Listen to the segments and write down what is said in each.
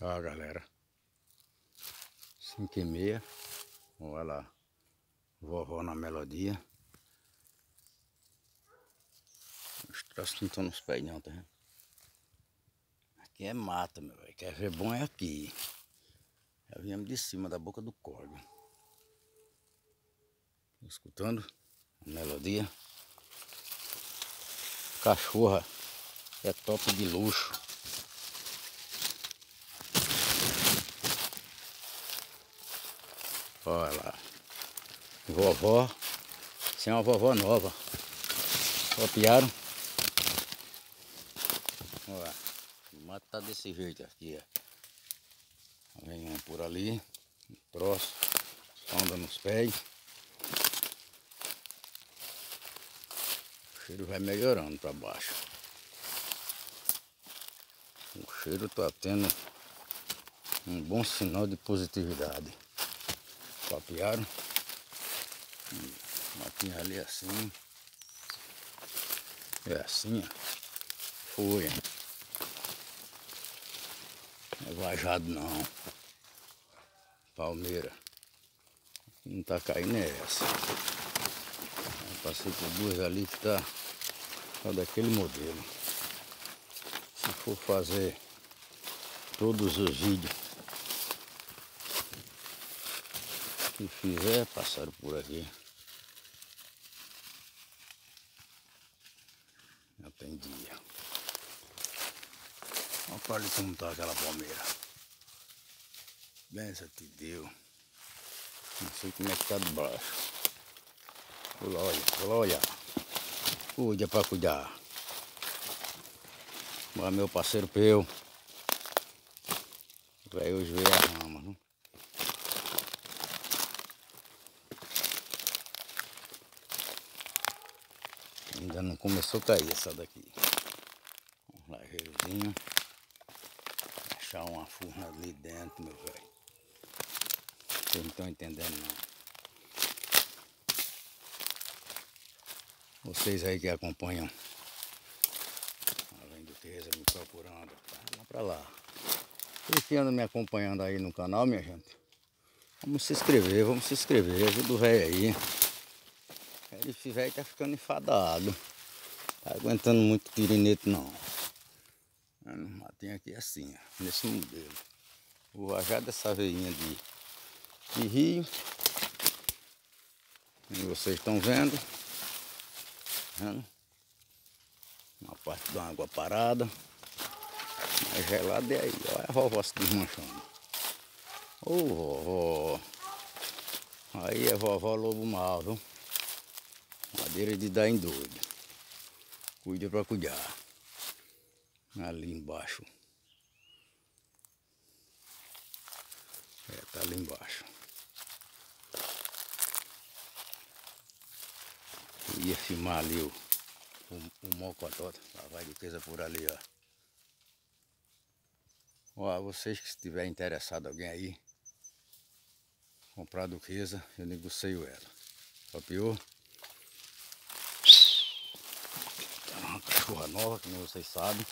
Ó, galera. 5 e meia. Olha lá. Vovó na melodia. Os troços não estão nos pés não, tá vendo? Aqui é mata, meu velho. Quer ver bom é aqui. Já viemos de cima da boca do córrego. Escutando a melodia. Cachorra é top de luxo. Olha lá. Vovó. Isso é uma vovó nova. Copiaram. Olha. O mato tá desse jeito aqui, ó. Vem um por ali. Um troço. Onda nos pés. O cheiro vai melhorando para baixo. O cheiro tá tendo um bom sinal de positividade. Papearam. Matinha ali assim. É assim, ó. Foi. Não é vajado não. Palmeira. Não tá caindo é essa. Passei por duas ali que tá, tá daquele modelo. Se for fazer todos os vídeos que fizer, passaram por aqui. Já tem dia. Olha para ali como tá aquela palmeira. Benção te deu. Não sei como é que tá de baixo. Lá olhar. Cuida para cuidar. Mas meu parceiro Peu. Vai hoje ver a rama. Não? Ainda não começou a cair essa daqui. Um lajeirozinho. Achar uma furna ali dentro, meu velho. Vocês não estão entendendo não. Vocês aí que acompanham. Além do que me procurando. Tá lá pra lá. Vocês que andam me acompanhando aí no canal, minha gente. Vamos se inscrever, vamos se inscrever. Ajuda o velho aí. Esse velho tá ficando enfadado. Tá aguentando muito pirineto não. Mas tem aqui assim, ó, nesse modelo. Vou vajar dessa veinha de, de rio. E vocês estão vendo. vendo? Uma parte da água parada. Mais gelada é aí. Olha a vovó se desmanchando. Ô vovó. Aí é vovó lobo mal, viu? Madeira de dar em doido. Cuida para cuidar. Ali embaixo. É, tá ali embaixo. Eu ia filmar ali o, o, o mocotó. Lá vai de coisa por ali, ó. Ó, vocês que estiver interessado alguém aí comprar duquesa, eu negocio ela. Copiou? Cachorra nova, como vocês sabem.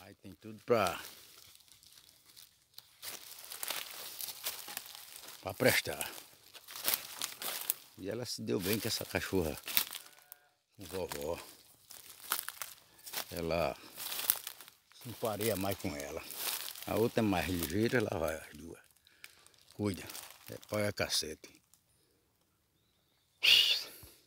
Aí tem tudo pra... Pra prestar. E ela se deu bem com essa cachorra. Com vovó. Ela... Não pareia mais com ela. A outra é mais ligeira, ela vai as duas. Cuida. É pai a cacete.